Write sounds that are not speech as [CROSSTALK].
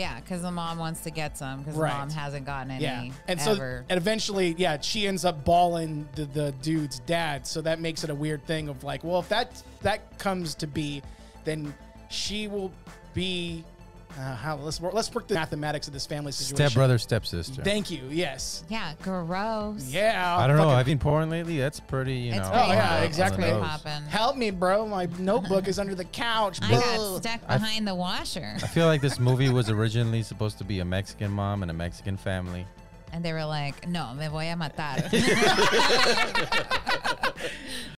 Yeah, because the mom wants to get some because Right. the mom hasn't gotten any Yeah, and so ever. and eventually, yeah, she ends up balling the, the dude's dad. So that makes it a weird thing of like, well, if that that comes to be, then she will be. Uh, how let's work, let's work the mathematics of this family situation. Step brother, step sister. Thank you. Yes. yeah, gross. Yeah. I don't know. I've been porn lately. That's pretty, you It's know. pretty Oh, yeah, exactly. pretty on the nose. poppin'. Help me, bro. My notebook is under the couch. I got stuck I- behind the washer, I feel like this movie was originally supposed to be a Mexican mom and a Mexican family. and they were like, "No, me voy a matar." [LAUGHS] [LAUGHS]